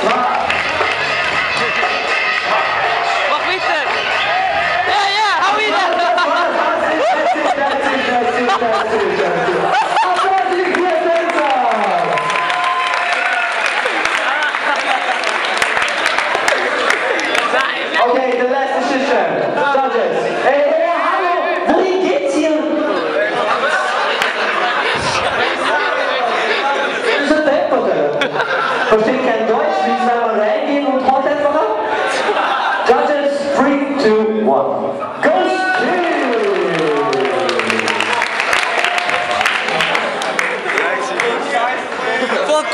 Love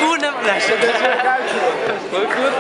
cool, ne? Voll gut.